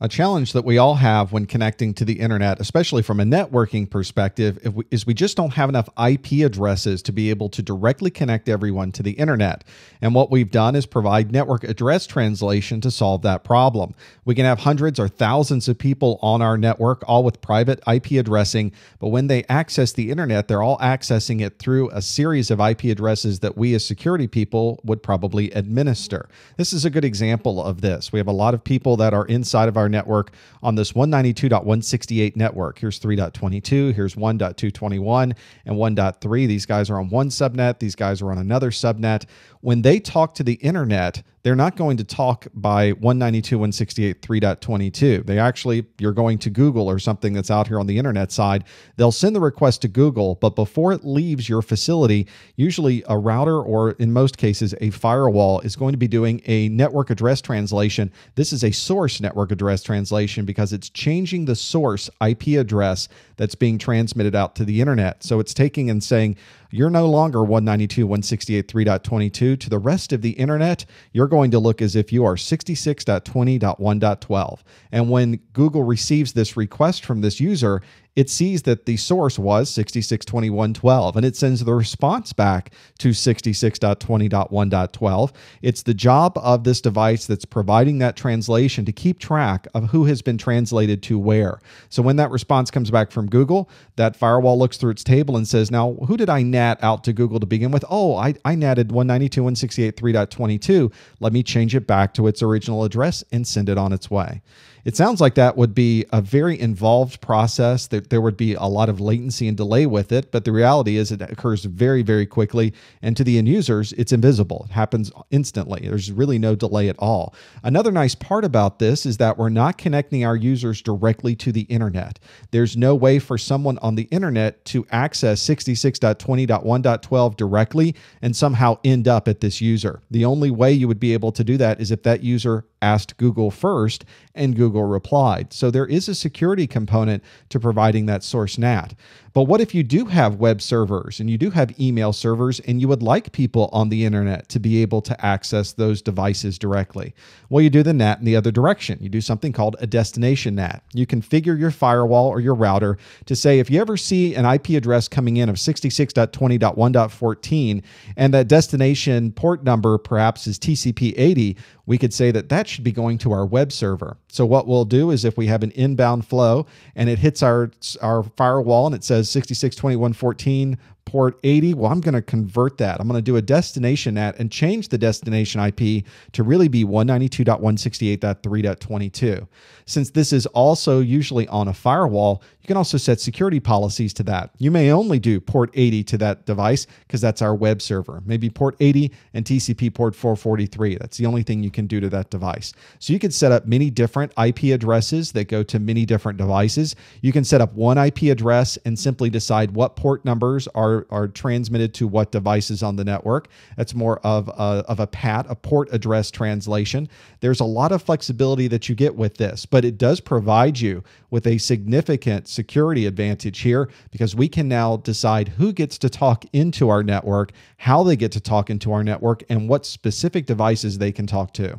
A challenge that we all have when connecting to the internet, especially from a networking perspective, is we just don't have enough IP addresses to be able to directly connect everyone to the internet. And what we've done is provide network address translation to solve that problem. We can have hundreds or thousands of people on our network, all with private IP addressing, but when they access the internet, they're all accessing it through a series of IP addresses that we as security people would probably administer. This is a good example of this. We have a lot of people that are inside of our network on this 192.168 network. Here's 3.22, here's 1.221, and 1.3. These guys are on one subnet, these guys are on another subnet. When they talk to the internet, they're not going to talk by 192.168.3.22. They actually, you're going to Google or something that's out here on the internet side. They'll send the request to Google, but before it leaves your facility, usually a router or in most cases a firewall is going to be doing a network address translation. This is a source network address translation because it's changing the source IP address that's being transmitted out to the internet. So it's taking and saying, you're no longer 192.168.3.22. To the rest of the internet, you're going to look as if you are 66.20.1.12. And when Google receives this request from this user, it sees that the source was 6621.12 and it sends the response back to 66.20.1.12. It's the job of this device that's providing that translation to keep track of who has been translated to where. So when that response comes back from Google, that firewall looks through its table and says, now who did I NAT out to Google to begin with? Oh, I, I NATed 192.168.3.22. Let me change it back to its original address and send it on its way. It sounds like that would be a very involved process. That there would be a lot of latency and delay with it, but the reality is it occurs very, very quickly. And to the end users, it's invisible. It happens instantly. There's really no delay at all. Another nice part about this is that we're not connecting our users directly to the internet. There's no way for someone on the internet to access 66.20.1.12 directly and somehow end up at this user. The only way you would be able to do that is if that user asked Google first and Google replied. So there is a security component to providing that source NAT. But what if you do have web servers and you do have email servers and you would like people on the internet to be able to access those devices directly? Well, you do the NAT in the other direction. You do something called a destination NAT. You configure your firewall or your router to say if you ever see an IP address coming in of 66.20.1.14 and that destination port number perhaps is TCP 80, we could say that that should be going to our web server. So what we'll do is if we have an inbound flow and it hits our our firewall and it says 662114 port 80. Well, I'm going to convert that. I'm going to do a destination NAT and change the destination IP to really be 192.168.3.22. Since this is also usually on a firewall, you can also set security policies to that. You may only do port 80 to that device because that's our web server. Maybe port 80 and TCP port 443. That's the only thing you can do to that device. So you can set up many different IP addresses that go to many different devices. You can set up one IP address and simply decide what port numbers are transmitted to what devices on the network. That's more of a, of a PAT, a port address translation. There's a lot of flexibility that you get with this, but it does provide you with a significant security advantage here because we can now decide who gets to talk into our network, how they get to talk into our network, and what specific devices they can talk to.